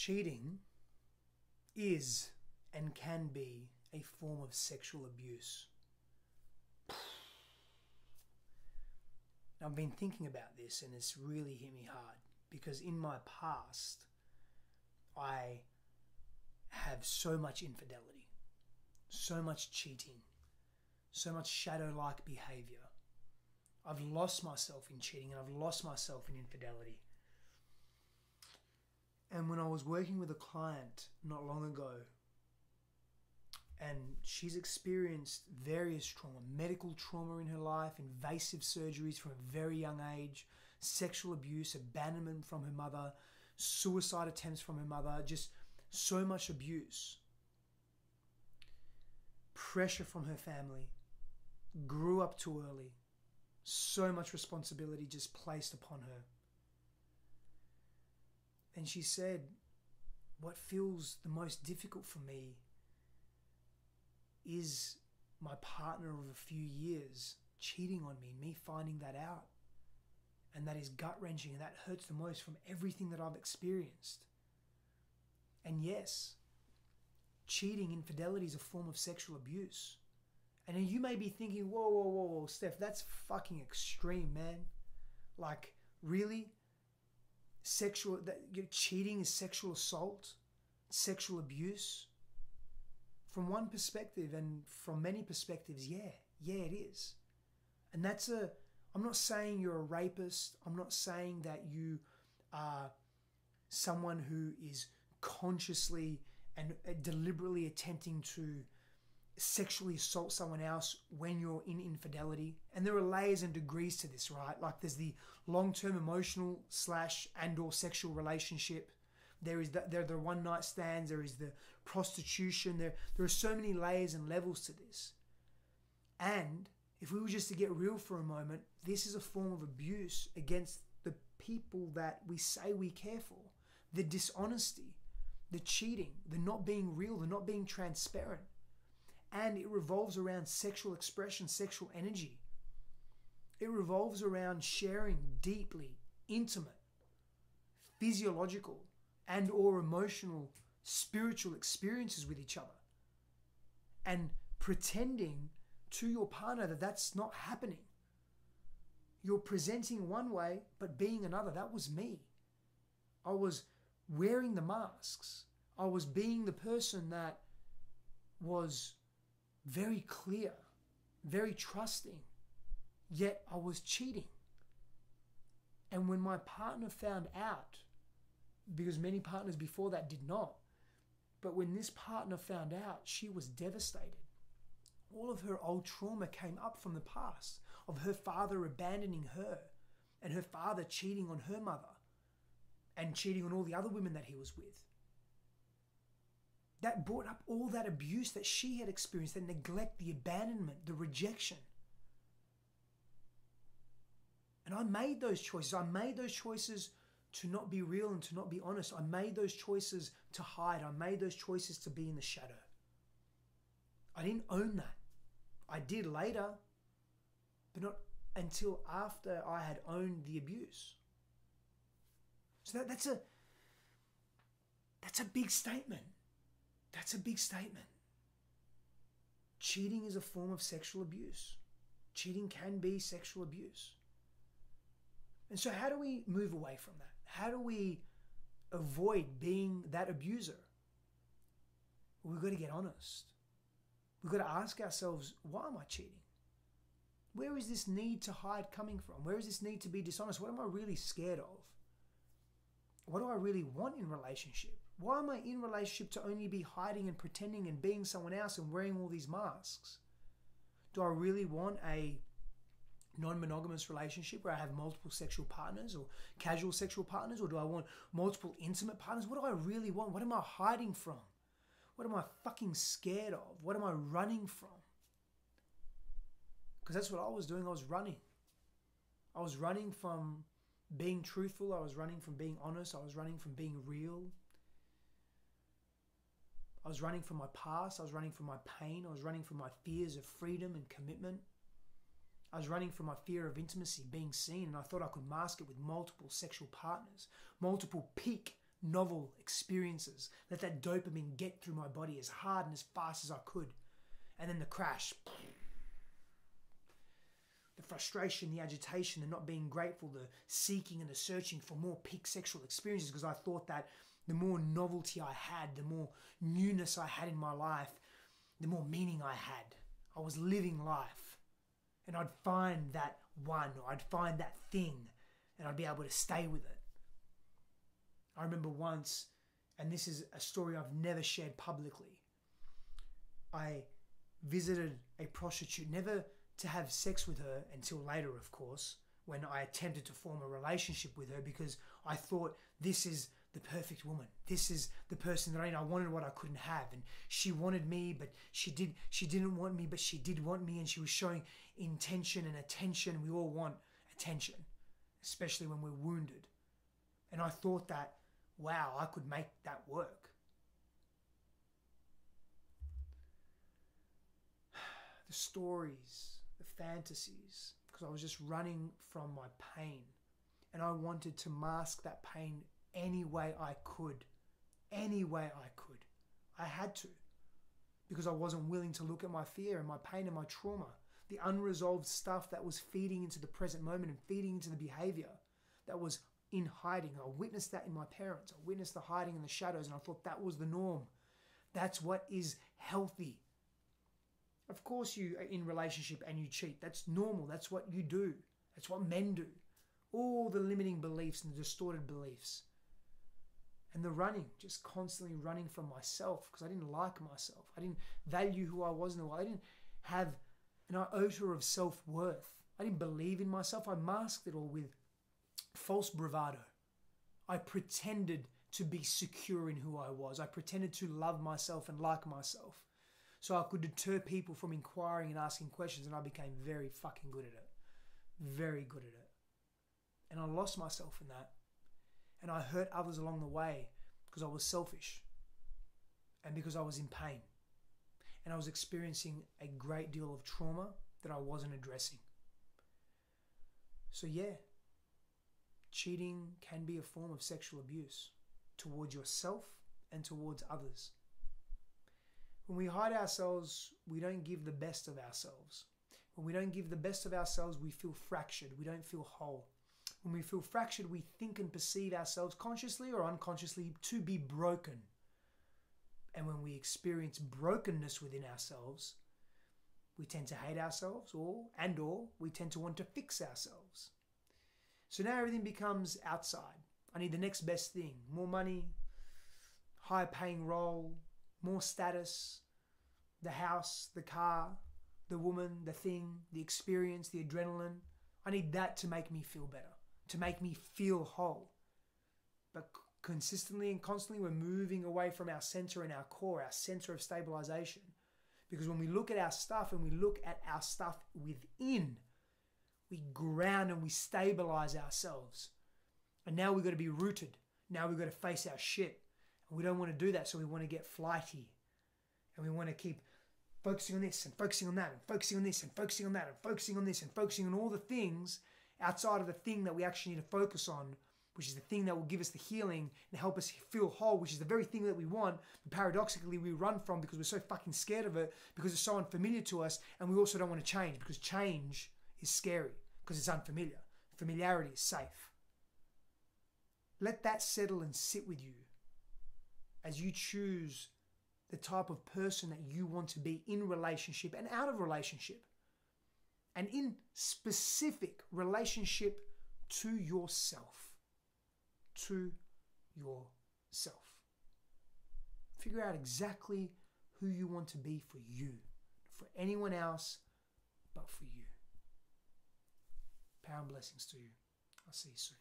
Cheating is and can be a form of sexual abuse. I've been thinking about this and it's really hit me hard because in my past, I have so much infidelity, so much cheating, so much shadow like behavior. I've lost myself in cheating and I've lost myself in infidelity. And when I was working with a client not long ago, and she's experienced various trauma, medical trauma in her life, invasive surgeries from a very young age, sexual abuse, abandonment from her mother, suicide attempts from her mother, just so much abuse, pressure from her family, grew up too early, so much responsibility just placed upon her. And she said, What feels the most difficult for me is my partner of a few years cheating on me, me finding that out. And that is gut wrenching and that hurts the most from everything that I've experienced. And yes, cheating, infidelity is a form of sexual abuse. And you may be thinking, whoa, whoa, whoa, whoa, Steph, that's fucking extreme, man. Like, really? Sexual, that you cheating is sexual assault, sexual abuse? From one perspective and from many perspectives, yeah, yeah, it is. And that's a, I'm not saying you're a rapist. I'm not saying that you are someone who is consciously and uh, deliberately attempting to sexually assault someone else when you're in infidelity. And there are layers and degrees to this right? Like there's the long-term emotional slash and or sexual relationship. There is the, there are the one night stands there is the prostitution there there are so many layers and levels to this. And if we were just to get real for a moment this is a form of abuse against the people that we say we care for. The dishonesty the cheating the not being real the not being transparent and it revolves around sexual expression, sexual energy. It revolves around sharing deeply intimate, physiological, and or emotional, spiritual experiences with each other. And pretending to your partner that that's not happening. You're presenting one way but being another. That was me. I was wearing the masks. I was being the person that was very clear, very trusting, yet I was cheating. And when my partner found out, because many partners before that did not, but when this partner found out, she was devastated. All of her old trauma came up from the past of her father abandoning her and her father cheating on her mother and cheating on all the other women that he was with that brought up all that abuse that she had experienced, the neglect, the abandonment, the rejection. And I made those choices. I made those choices to not be real and to not be honest. I made those choices to hide. I made those choices to be in the shadow. I didn't own that. I did later, but not until after I had owned the abuse. So that, that's a that's a big statement. That's a big statement. Cheating is a form of sexual abuse. Cheating can be sexual abuse. And so, how do we move away from that? How do we avoid being that abuser? We've got to get honest. We've got to ask ourselves, why am I cheating? Where is this need to hide coming from? Where is this need to be dishonest? What am I really scared of? What do I really want in relationship? Why am I in relationship to only be hiding and pretending and being someone else and wearing all these masks? Do I really want a non monogamous relationship where I have multiple sexual partners or casual sexual partners? Or do I want multiple intimate partners? What do I really want? What am I hiding from? What am I fucking scared of? What am I running from? Because that's what I was doing. I was running. I was running from being truthful. I was running from being honest. I was running from being real. I was running from my past. I was running from my pain. I was running from my fears of freedom and commitment. I was running from my fear of intimacy, being seen, and I thought I could mask it with multiple sexual partners, multiple peak novel experiences. Let that dopamine get through my body as hard and as fast as I could. And then the crash. The frustration, the agitation, the not being grateful, the seeking and the searching for more peak sexual experiences because I thought that the more novelty I had, the more newness I had in my life, the more meaning I had. I was living life. And I'd find that one or I'd find that thing and I'd be able to stay with it. I remember once, and this is a story I've never shared publicly. I visited a prostitute, never to have sex with her until later, of course, when I attempted to form a relationship with her because I thought this is the perfect woman. This is the person that I, I wanted what I couldn't have, and she wanted me, but she did. She didn't want me, but she did want me, and she was showing intention and attention. We all want attention, especially when we're wounded. And I thought that, wow, I could make that work. The stories, the fantasies, because I was just running from my pain. And I wanted to mask that pain any way I could. Any way I could. I had to. Because I wasn't willing to look at my fear and my pain and my trauma, the unresolved stuff that was feeding into the present moment and feeding into the behavior that was in hiding. I witnessed that in my parents. I witnessed the hiding in the shadows, and I thought that was the norm. That's what is healthy. Of course, you are in relationship and you cheat. That's normal. That's what you do. That's what men do. All the limiting beliefs and the distorted beliefs and the running, just constantly running from myself because I didn't like myself. I didn't value who I was in the world. I didn't have an iota of self worth. I didn't believe in myself. I masked it all with false bravado. I pretended to be secure in who I was. I pretended to love myself and like myself. So I could deter people from inquiring and asking questions, and I became very fucking good at it. Very good at it. And I lost myself in that and I hurt others along the way because I was selfish and because I was in pain. And I was experiencing a great deal of trauma that I wasn't addressing. So, yeah, cheating can be a form of sexual abuse towards yourself and towards others. When we hide ourselves, we don't give the best of ourselves. When we don't give the best of ourselves, we feel fractured, we don't feel whole. When we feel fractured, we think and perceive ourselves consciously or unconsciously to be broken. And when we experience brokenness within ourselves, we tend to hate ourselves or and or we tend to want to fix ourselves. So now everything becomes outside. I need the next best thing, more money, higher paying role, more status, the house, the car, the woman, the thing, the experience, the adrenaline. I need that to make me feel better to make me feel whole. But consistently and constantly, we're moving away from our center and our core, our center of stabilization. Because when we look at our stuff and we look at our stuff within, we ground and we stabilize ourselves. And now we've got to be rooted. Now we've got to face our shit. And we don't want to do that, so we want to get flighty. And we want to keep focusing on this and focusing on that and focusing on this and focusing on that and focusing on this and focusing on all the things outside of the thing that we actually need to focus on, which is the thing that will give us the healing and help us feel whole, which is the very thing that we want, but paradoxically we run from because we're so fucking scared of it, because it's so unfamiliar to us, and we also don't want to change because change is scary because it's unfamiliar. Familiarity is safe. Let that settle and sit with you as you choose the type of person that you want to be in relationship and out of relationship and in specific relationship to yourself. To yourself. Figure out exactly who you want to be for you, for anyone else, but for you. Power and blessings to you. I'll see you soon.